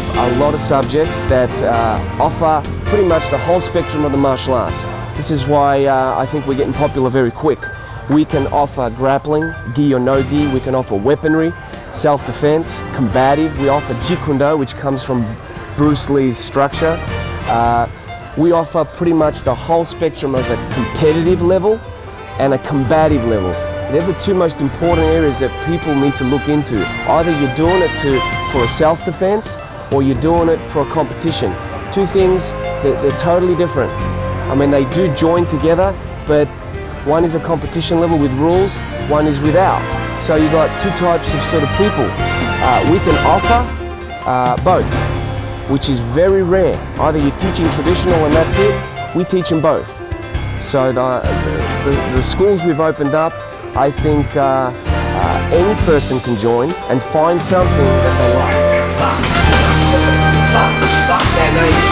have a lot of subjects that uh, offer pretty much the whole spectrum of the martial arts. This is why uh, I think we're getting popular very quick. We can offer grappling, gi or no gi, we can offer weaponry, self-defense, combative, we offer Kune Do, which comes from Bruce Lee's structure. Uh, we offer pretty much the whole spectrum as a competitive level and a combative level. They're the two most important areas that people need to look into. Either you're doing it to, for a self-defense or you're doing it for a competition. Two things they're totally different. I mean, they do join together, but one is a competition level with rules, one is without. So you've got two types of sort of people. Uh, we can offer uh, both, which is very rare. Either you're teaching traditional and that's it, we teach them both. So the, the, the schools we've opened up, I think uh, uh, any person can join and find something that they like night.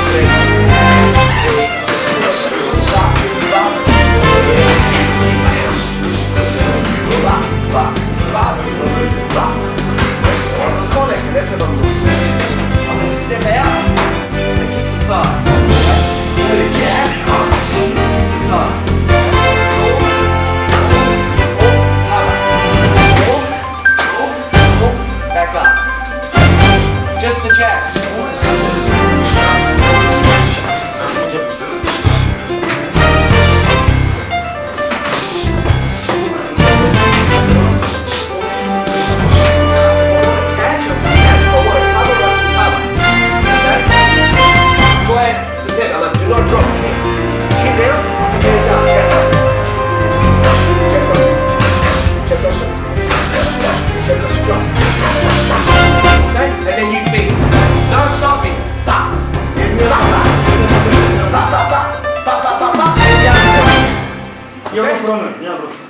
앞으로는 그냥 그렇게.